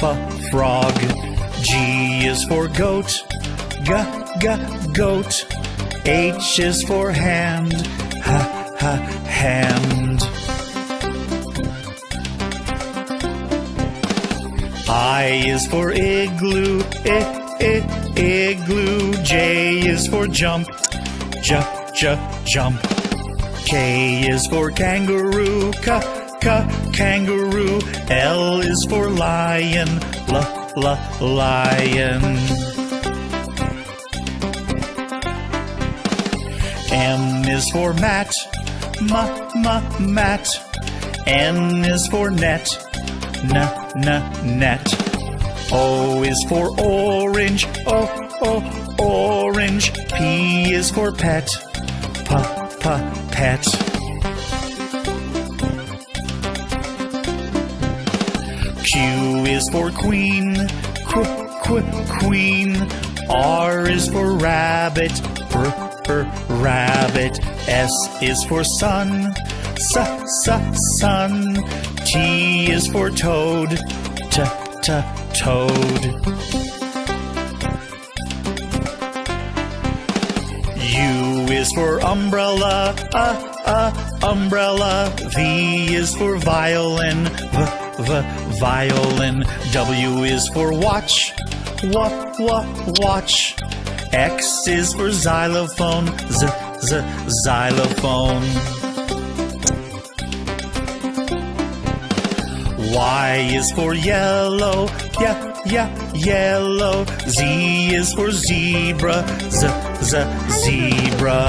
f, frog. G is for goat, g, g, goat. H is for hand, h, h, hand. I is for igloo, I, I, igloo. J is for jump, j, j, jump. K is for kangaroo, k, kangaroo. L is for lion, l, l, lion. M is for mat, m, m, mat. N is for net, n, n, net. O is for orange, o, o, orange. P is for pet, p, p, pet. Q is for queen, qu, qu, queen. R is for rabbit, r, r, rabbit. S is for sun, s, s, sun. T is for toad, t, t, toad. U is for umbrella, uh, uh, umbrella. V is for violin, v, v, violin. W is for watch, w, w, watch. X is for xylophone, z, z, xylophone. Y is for yellow, yeah, yeah, yellow. Z is for zebra, z, z, zebra.